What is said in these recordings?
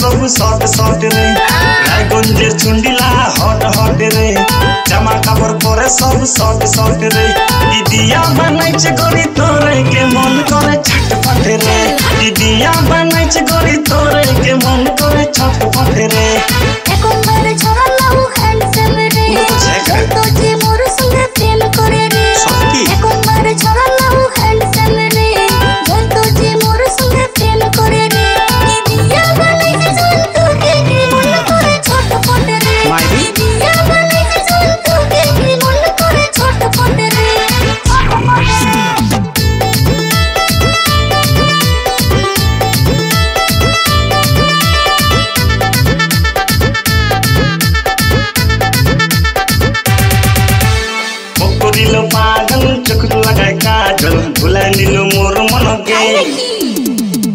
সব short short রে। রায়গঞ্জের চুন্ডিলা হট হট রে। জামা কাপড় পরে সব শর্ট শর্ট রে। দিদিয়া বানাইছে গরি তোরে কে মন করে ছটফট রে। দিদিয়া বানাইছে গরি তোরে কে মন করে ছটফট রে।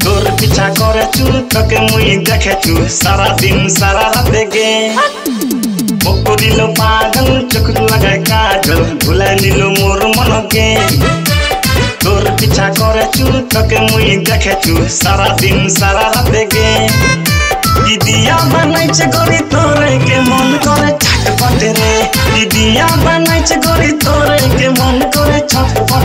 তোর পিছা করে চু তোকে মুই দেখেছু সারা দিন সারা রাতে গে করিল পাগল চোখ লাগায় কাজল ভুলাই নিল মোর মনকে তোর পিছা করে চু তোকে মুই দেখেছু সারা দিন সারা রাতে গে দিদিয়া বানাইছে গড়ি তোরে কে মন করে ছটপট রে দিদিয়া বানাইছে গড়ি তোরে কে মন করে ছটপট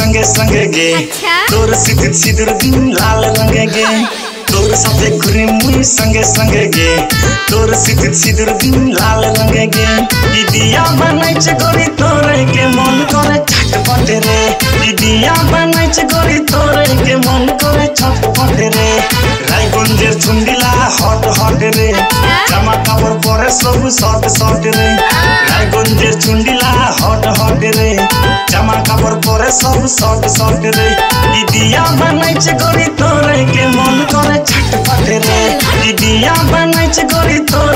সঙ্গে সঙ্গে গে। তোর সিঁদুর সিঁদুর দিন লাল রঙে গে তোর সাথে ঘুরি মুই সঙ্গে সঙ্গে গে তোর সিঁদুর সিঁদুর দিন লাল রঙে গে দিদিয়া বানাইছে গড়ি তোরে কে মন করে ছটপট রে দিদিয়া বানাইছে গড়ি তোরে কে মন করে ছটপট রে রায়গঞ্জের চুন্ডিলা হট হট রে জামা কাপড় পরে সব শর্ট শর্ট রে রায়গঞ্জের চুন্ডিলা হট হট রে জামা কাপড় পরে সব শর্ট শর্ট রে। দিদিয়া বানাইছে গড়ি তোরে কে মন করে ছটফট রে। দিদিয়া বানাইছে গড়ি তোরে।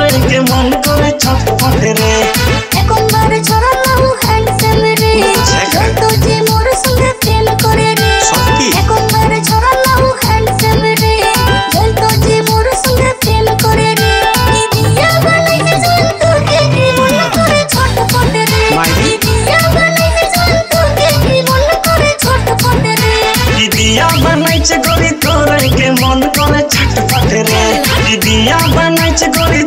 দিদিয়া বানাইছে গড়ি তোরে কে মন করে ছটফট রে। দিদিয়া বানাইছে গড়ি